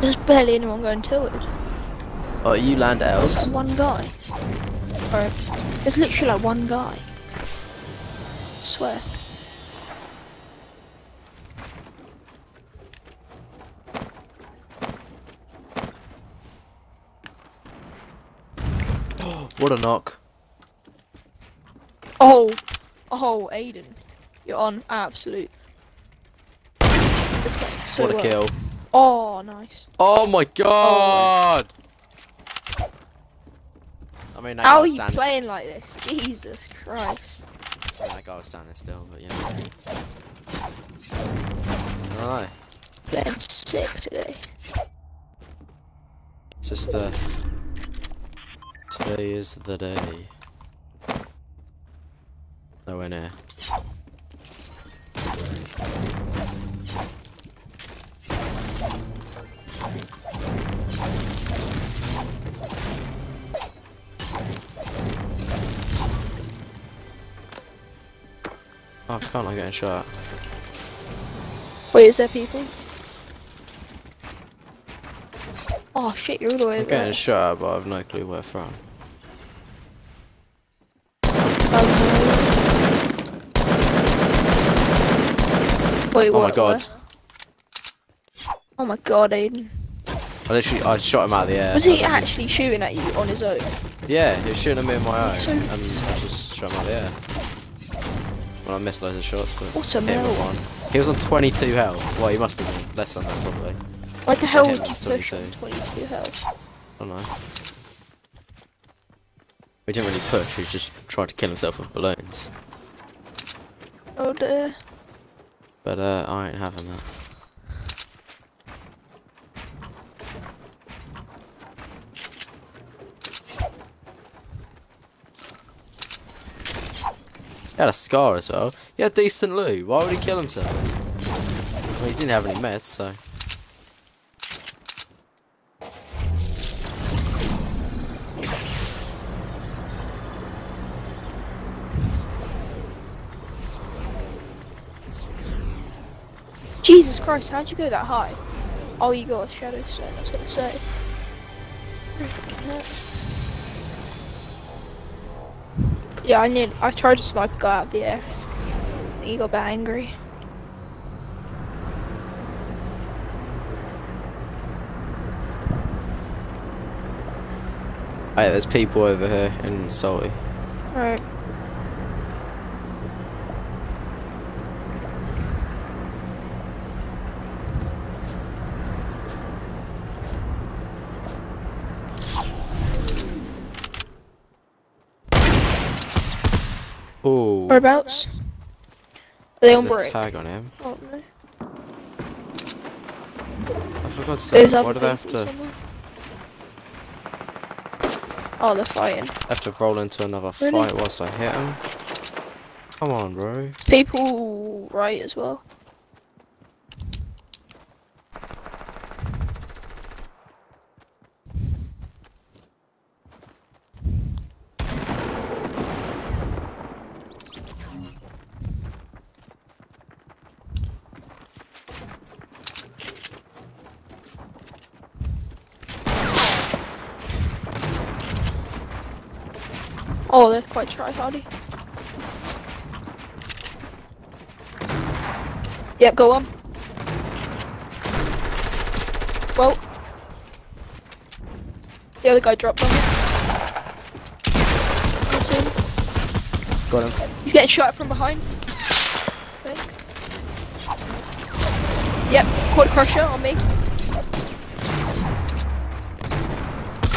There's barely anyone going to it. Oh, you land There's elves. like one guy. Alright. There's literally like one guy. swear. What a knock. Oh, oh, Aiden, you're on absolute. So what a well. kill. Oh, nice. Oh my god! I mean, that How are you standing. playing like this? Jesus Christ. That guy was standing still, but know. Alright. Playing sick today. It's just uh today is the day. Nowhere near. Can't I get a shot? Wait, is there people? Oh shit, you're all the way I'm getting there. shot, but I've no clue where from. Wait, Oh what? my god. where? Oh my god, Aiden. I literally, I shot him out of the air. Was he actually- actually shooting at you on his own? Yeah, he was shooting at me in my own, So- and I just shot him out of the air. Well, I missed loads of shots, but What a hit him with mel. one. He was on 22 health. Well, he must have been less than that, probably. Why the hell would you push 22. on 22 health? I don't know. He didn't really push, he just tried to kill himself with balloons. Oh dear. But, uh, I ain't having that. He had a scar as well. He had decent loot. Why would he kill himself? He didn't have any meds, so. Jesus Christ, how'd you go that high? Oh, you got a shadow stone, I was gonna say. Yeah, I need. I tried to snipe a guy out of the air. He got a bit angry. Hey, there's people over here in Salty. Alright. Ooh. Whereabouts? Are they on the break? tag on him. Oh no. I forgot to There's say, other why do they have to somewhere. Oh, they're fighting. have to roll into another Really? fight whilst I hit him? Come on, bro. People right as well. Oh, they're quite try hardy. Yep, go on. Well. The other guy dropped on him. Got him. He's getting shot from behind. Yep, quad crusher on me.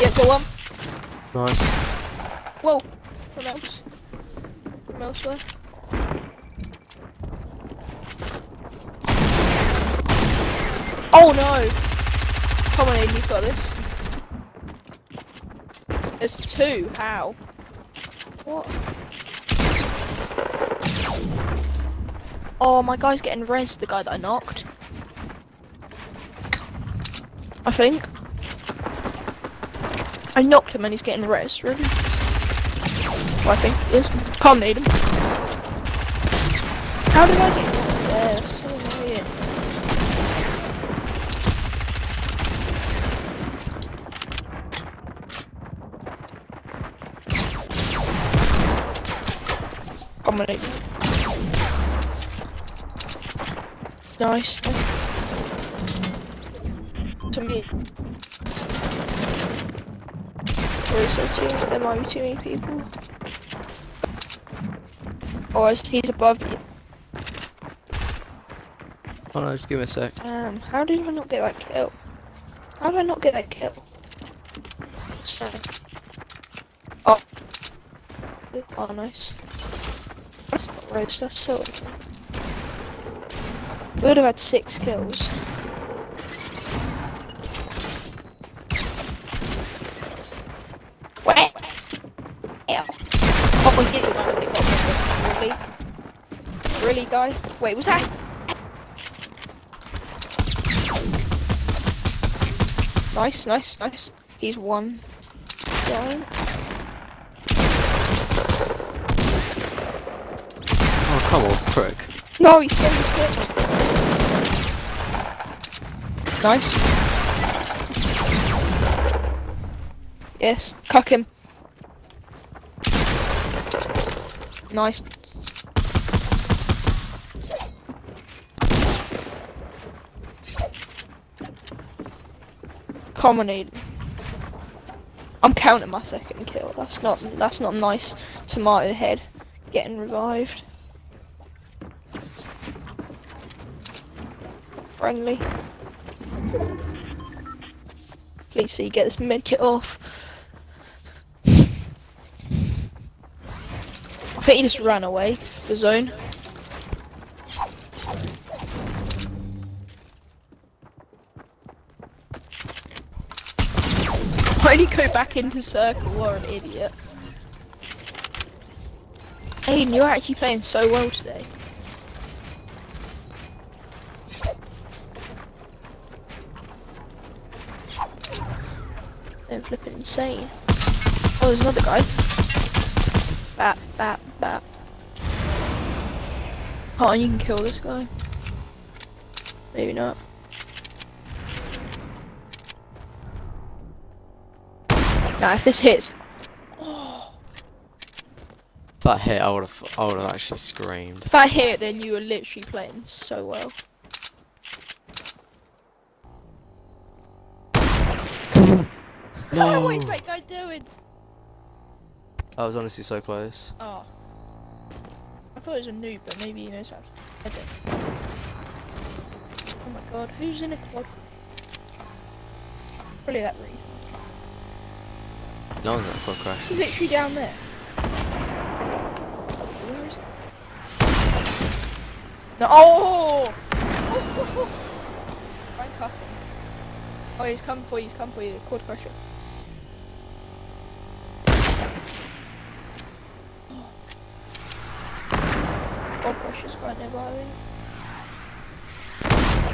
Yep, go on. Nice. Whoa! Elsewhere. Oh no! Come on, Aiden, you've got this. There's two. How? What? Oh, my guy's getting res, the guy that I knocked. I think. I knocked him and he's getting res, really? I think it is. Can't need him. How did I get... Yeah, Nice. To me. Where is there two? There might be too many people. Or he's above you? Oh no, just give me a sec. Um, how did I not get that kill? How did I not get that kill? So. Oh. Oh, nice. That's not roast, that's so. We would have had six kills. Wait. Ew. Oh, he did not think of this. Really? Really, guy? Wait, was that? Nice, nice, nice. He's one down. Oh come on, prick. No, he's still hit. Nice. Yes, cuck him. Nice. Commonade. I'm counting my second kill. That's not that's not nice. Tomato head getting revived. Friendly. Please see you get this medkit off. I think he just ran away the zone. He go back into circle? What an idiot. Aiden, you're actually playing so well today. I'm flipping insane. Oh, there's another guy. Bap, bap, bap. Oh, you can kill this guy. Maybe not. Now, if this hits, If that hit, I would have, I would have actually screamed. if I hit, then you were literally playing so well. No, what is that guy doing? that was honestly so close. Oh. I thought it was a noob, but maybe he knows how to edit. Oh my god, who's in a quad? Probably that reason. No a quad crash. He's literally down there. Where is he? No. Oh! And cuff him. Oh, he's coming for you. He's coming for you. Quad crusher. Oh. Quad crusher's quite nearby.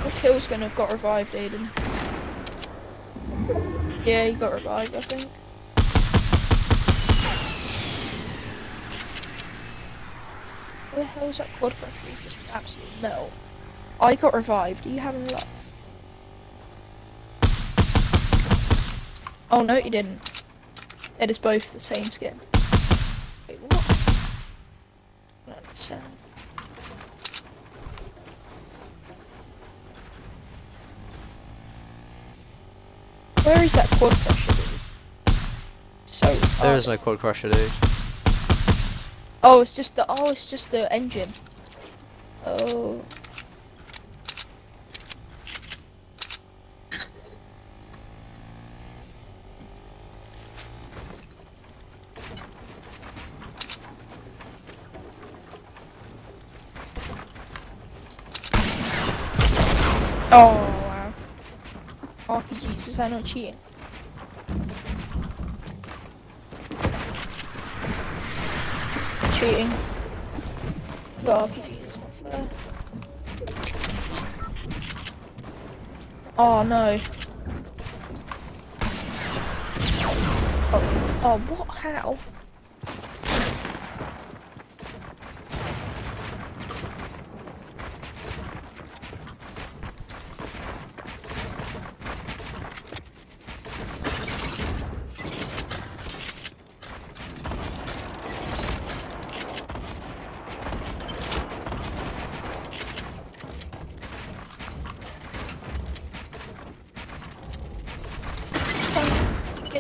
The kill's gonna have got revived, Aiden. Yeah, he got revived, I think. Where the hell is that quad crusher? He's just absolute metal. I got revived. Are you having luck? Oh no, you didn't. It is both the same skin. Wait, what? I don't understand. Um, Where is that quad crusher? dude? So There is no quad crusher, dude. Oh, it's just the oh, it's just the engine. Oh. Oh wow. RPGs, is that not cheating? Cheating. Oh no. Oh, oh what? How?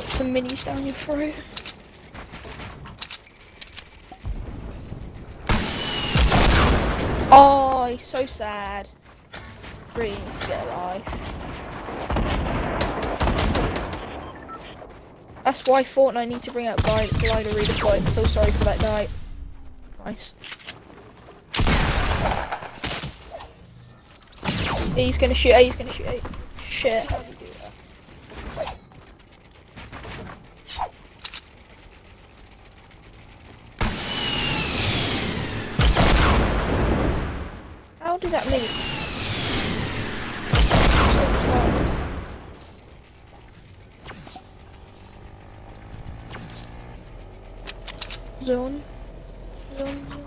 Some minis down your throat. Oh, he's so sad. Really needs to get alive. That's why Fortnite need to bring out Glide, Glider Redeploy. So sorry for that guy. Nice. He's gonna shoot he's gonna shoot Shit, how do you do that? How did that move? Zone. Zone, zone, zone.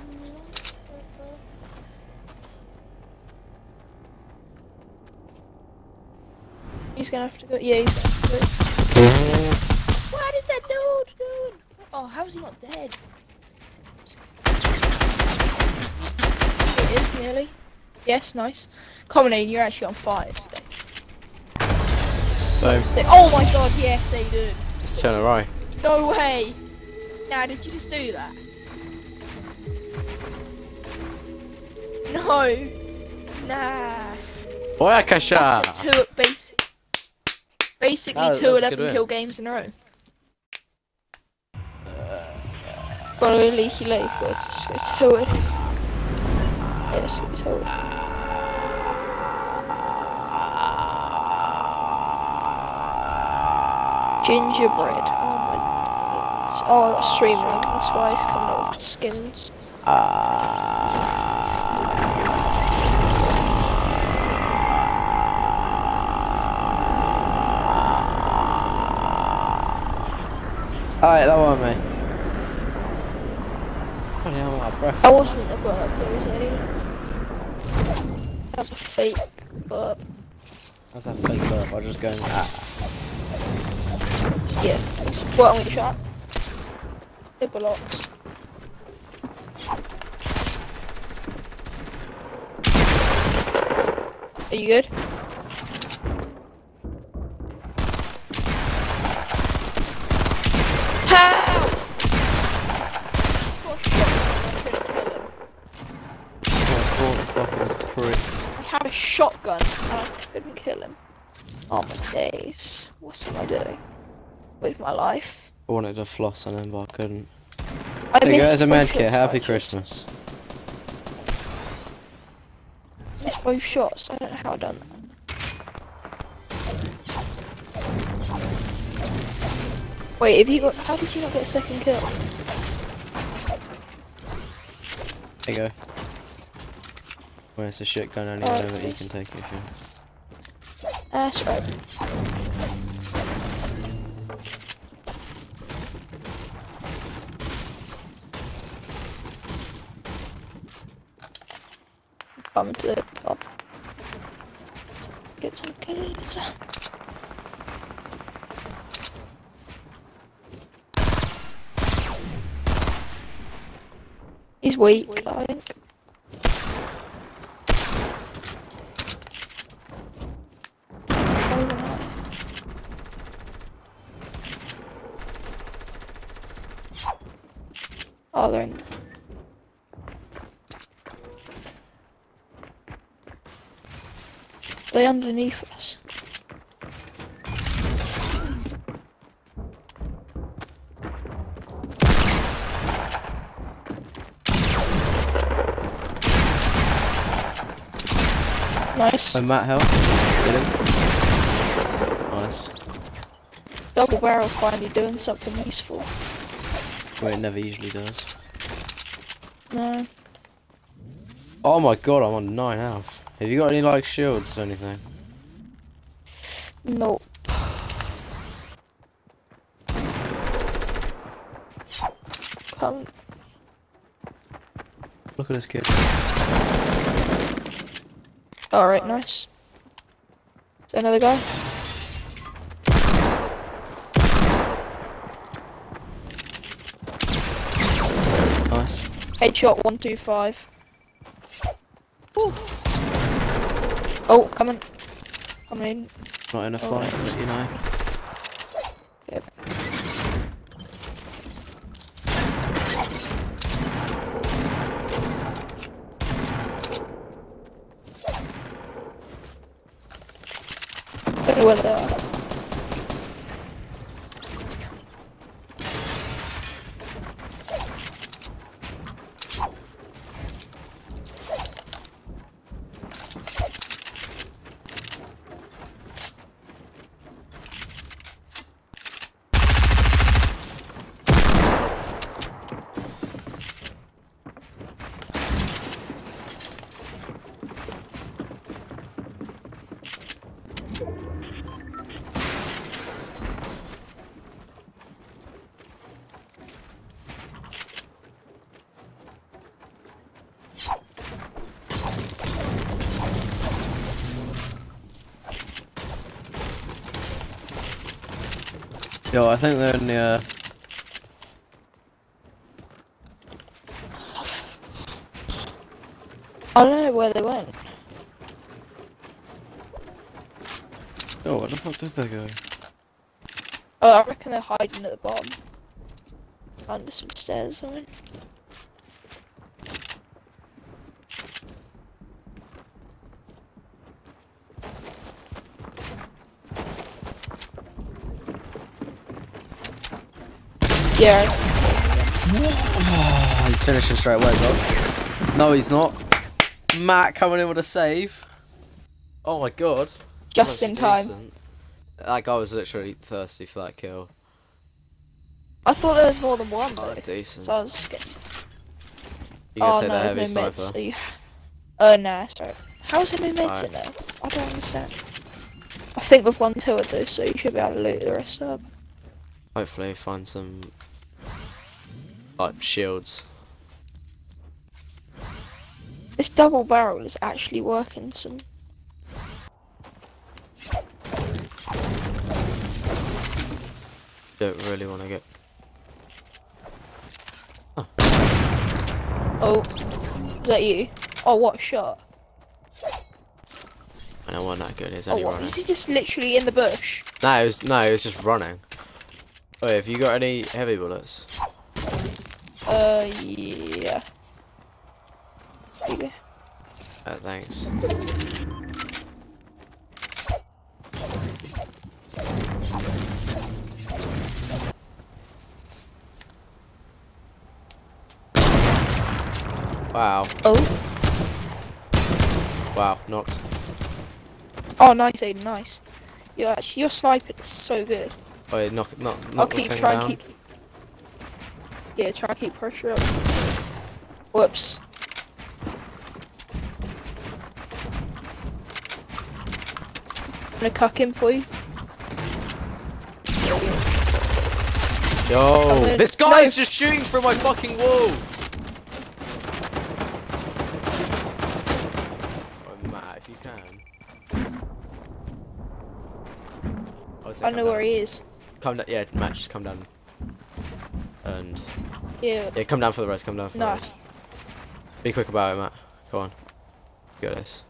He's gonna have to go. Yeah, he's gonna have to go. What is that dude doing? Oh, how is he not dead? It is nearly. Yes, nice. Commoning, you're actually on fire today. So, Oh my god, yes, they did. let's turn it right. No way. Nah, did you just do that? No. Nah. Boy, That's Akasha! a two basic. Basically, Oh, two that's 11 kill games in a row. Got a leaky leg, but it's to it. Yes, go to it. Gingerbread. Oh my god. Oh, I got stream link, that's why it's coming up with skins. Alright, that one, mate. I'm out of breath. That wasn't a burp, it was a... That was a fake burp. How's a fake burp? I'm just going, ah. Yeah, what I'm gonna shot. It blocks. Are you good? How? Got a shotgun and I couldn't kill a. I had a shotgun and I couldn't kill him. Oh my days. What am I doing with my life? I wanted to floss on him, but I couldn't. I There you go, missed there's a med kit. Happy? Christmas. Missed both shots. I don't know how I done that. Wait, have you got? How did you not get a second kill? There you go. Well, it's a shit gun anyway, Alright, but you can take it if you That's right. Come to the pub. Get some kills. He's weak, I think. Oh, they're in. They underneath us. Nice. Oh, Matt, help. Get him. Nice. Double barrel finally doing something useful. Well, it never usually does. No. Oh my god, I'm on 9 health. Have you got any, like, shields or anything? Nope. Come. Look at this kid. Alright, nice. Is there another guy? Nice. Headshot 125. Ooh. Oh, coming. Coming in. Not in a fight, but you know. Yo, I think they're in the. Uh... I don't know where they went. Oh, where the fuck did they go? Oh, I reckon they're hiding at the bottom. Under some stairs or something. Yeah. Oh, he's finishing straight away as well. No, he's not. Matt coming in with a save. Oh my god. Just in time. decent. That guy was literally thirsty for that kill. I thought there was more than one though. Oh, decent. So I was just getting. You can oh take no, the heavy no sniper. You... Oh no, sorry. How's there no meds Alright. in there? I don't understand. I think we've won two of those, so you should be able to loot the rest up. Hopefully find some like shields. This double barrel is actually working some. Don't really want to get. Oh, is that you? Oh, what a shot? I don't want that good. Oh, running. Is he just literally in the bush? No, it was no, it was just running. Wait, have you got any heavy bullets? Uh, yeah. Go. Uh, thanks. Wow, Oh, wow, knocked. oh, nice, Aiden, nice. You're actually, your sniping is so good. Wait, knock, knock, knock I'll keep trying keep. Yeah, try and keep pressure up. Whoops. I'm gonna cuck him for you. Yo, this guy's No. just shooting through my fucking walls. Oh, Matt, if you can. Oh, I know where he is. Come down, yeah, Matt, just come down. And Yeah. yeah, come down for the rest. Come down for the rest. Be quick about it, Matt. Come on. You got this.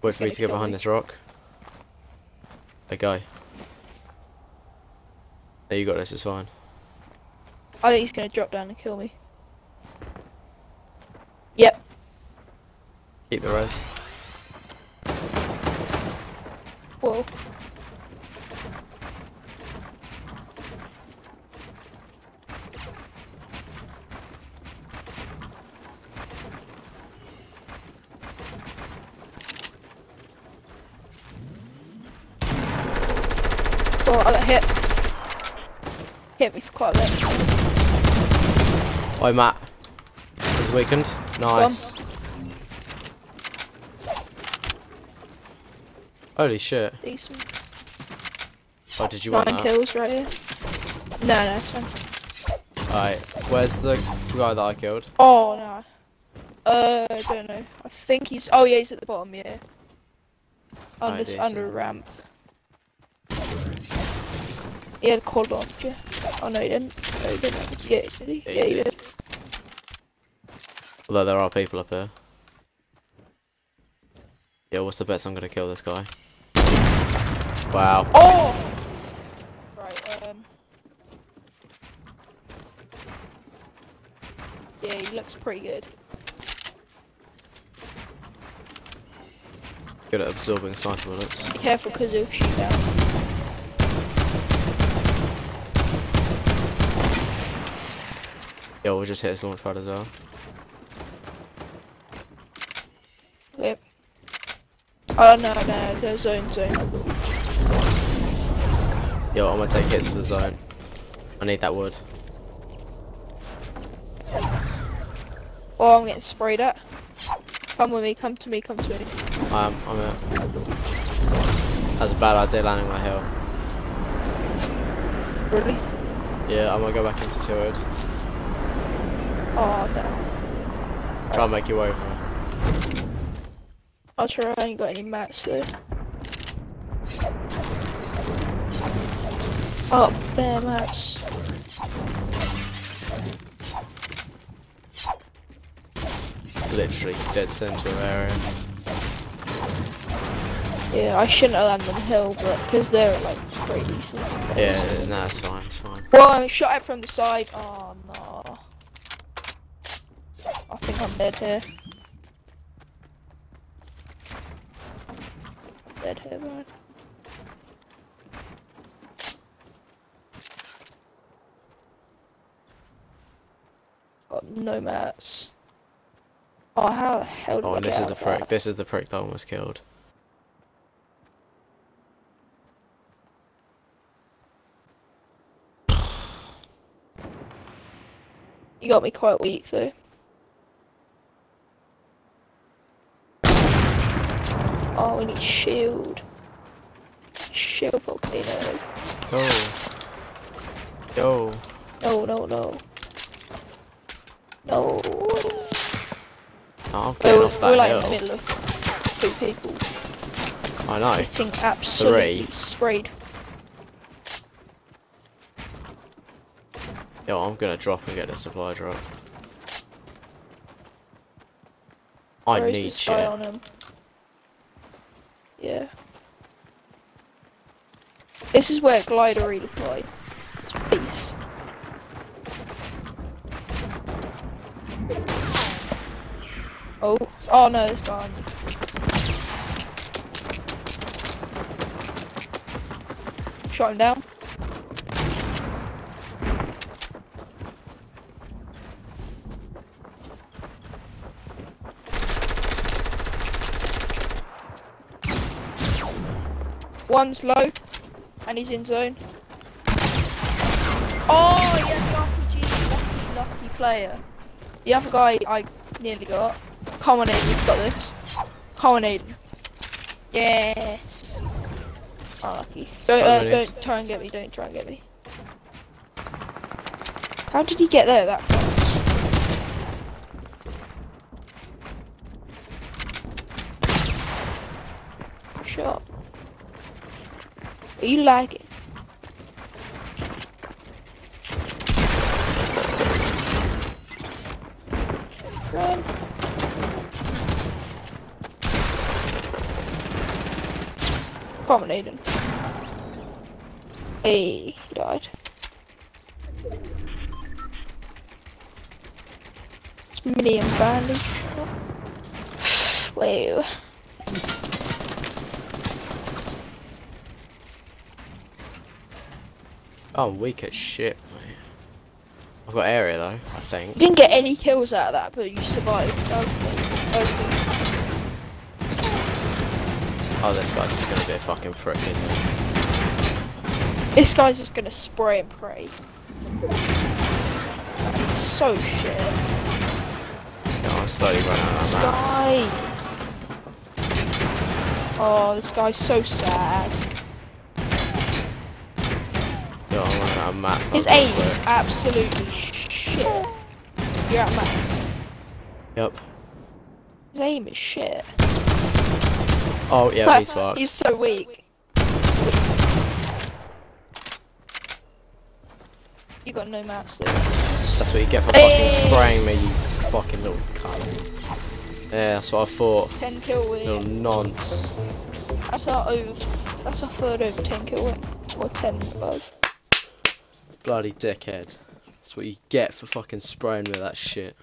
Wait for me gonna get behind me. this rock. Hey, guy. There you got this. It's fine. I think he's gonna drop down and kill me. Yep. Keep the res. Whoa. Oh, I got hit. Hit me for quite a bit. Oi, Matt. He's weakened. Nice. Holy shit. Decent. Oh, did you want Nine that? kills right here. No, no, it's fine. Alright, where's the guy that I killed? Oh no. Uh, I don't know. I think he's. Oh yeah, he's at the bottom. Yeah. Under decent. under a ramp. He had a quad launcher. Oh no, he didn't. No, he didn't. Yeah, did he? Yeah, Yeah, he he did. did. Although there are people up here. Yeah, what's the best I'm gonna kill this guy? Wow. Oh. Right. Um. Yeah, he looks pretty good. Good at absorbing sniper bullets. Be careful because he'll shoot down. Yeah, we'll just hit his launch pad as well. Yep. Oh no, no, the zone, zone. Yo, I'm gonna take hits to the zone. I need that wood. Oh, I'm getting sprayed at. Come with me, come to me, come to me. Um, I'm out. That's a bad idea landing that hill. Really? Yeah, I'm gonna go back into two wood. Oh no. Try and make your way over. I'll try, I ain't got any mats though. Oh, bare mats. Literally dead centre of area. Yeah, I shouldn't have landed on the hill, but because they're like pretty decent. Yeah, no, it's fine, it's fine. Well, I shot it from the side. Oh no. I think I'm dead here. Dead. Got no mats. Oh, how the hell did Oh, I and get this is the prick. that? This is the prick that almost killed. You got me quite weak though. Oh, we need shield. Shield volcano. Oh. Yo. No, no, no. No. No, I'm We're, getting off we're that like in the middle of two people I know. getting absolutely Three. sprayed. Yo, I'm gonna drop and get a supply drop. I Where need shit. Yeah. This is where glider redeploy. Peace. Oh, oh no, it's gone. Shot him down. One's low, and he's in zone. Oh, yeah, the RPG, lucky, lucky player. The other guy I nearly got. Come on, Aiden, you've got this. Come on, Aiden. Yes. Oh, lucky. Don't, uh, there it is. don't try and get me, don't try and get me. How did he get there that You lagging? Run. Come on, Aiden. Hey, he died. It's and bandage. Whoa. Oh, I'm weak as shit, mate. I've got area though, I think. You didn't get any kills out of that, but you survived. That was the, that was the, Oh, this guy's just gonna be a fucking prick, isn't he? this guy's just gonna spray and pray. So shit. No, I'm slowly running out of mats. Oh, this guy's so sad. Yo, I'm of mats. His aim is absolutely shit. You're at max. Yep. His aim is shit. Oh, yeah, he's fucked. He's so weak. You got no though. That's what you get for Hey! fucking spraying me, you fucking little cunt. Yeah, that's what I thought. 10 kill win. Little nonce. That's our over. That's our third over 10 kill win. Or 10 above. Bloody dickhead. That's what you get for fucking spraying me with that shit.